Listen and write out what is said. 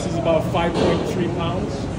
This is about 5.3 pounds.